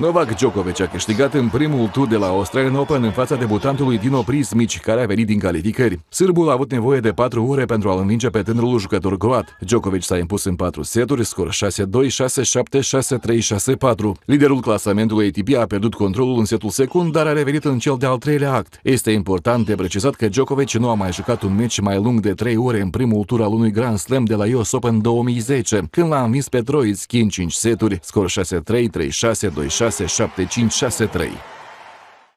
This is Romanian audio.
Novak Djokovic a câștigat în primul tur de la Australian Open în fața debutantului Dino Prismic, care a venit din calificări. Sârbul a avut nevoie de 4 ore pentru a-l învinge pe tânărul jucător croat. Djokovic s-a impus în 4 seturi, scor 6-2, 6-7, 6-3, 6-4. Liderul clasamentului ATP a pierdut controlul în setul secund, dar a revenit în cel de-al treilea act. Este important de precizat că Djokovic nu a mai jucat un meci mai lung de 3 ore în primul tur al unui Grand Slam de la US Open 2010, când l-a învins pe Troitsky în 5 seturi, scor 6-3, 3-6, 2-6, 7-5, 6-3.